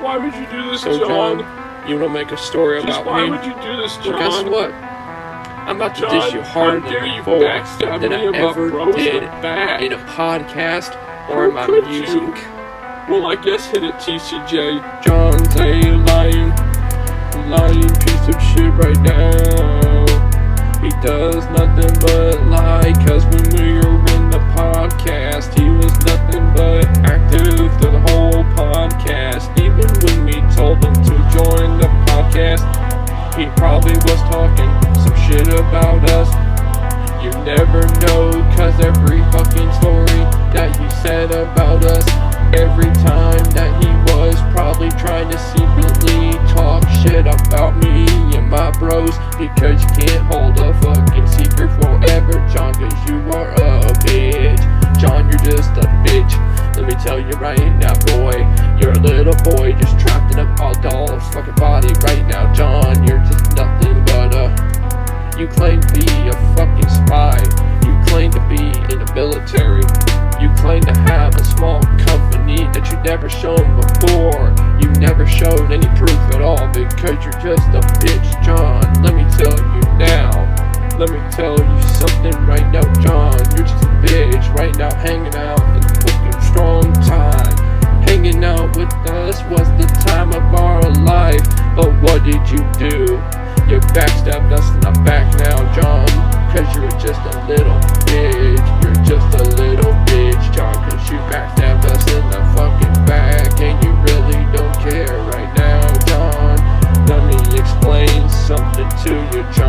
Why would you do this, So, John? John, you don't make a story Just about why me. would you do this, John? Well, guess what? I'm about to John, dish you harder than before than I ever did bad? in a podcast or How in my music. you? Well, I guess hit it, TCJ. John's a lying, lying piece of shit right now. He does nothing but lie, cause we cause every fucking story that he said about us, every time that he was probably trying to secretly talk shit about me and my bros, because you can't hold a fucking secret forever, John, cause you are a bitch. John, you're just a bitch. Let me tell you right now, boy, you're a little boy just trapped in a doll's fucking body right now, John. You're just never shown before. You never showed any proof at all Because you're just a bitch, John. Let me tell you now. Let me tell you something right now, John. You're just a bitch right now Hanging out and fucking strong time Hanging out with us was the time of our life. But what did you do? You backstabbed us and the back now, John Cause you were just a little to return.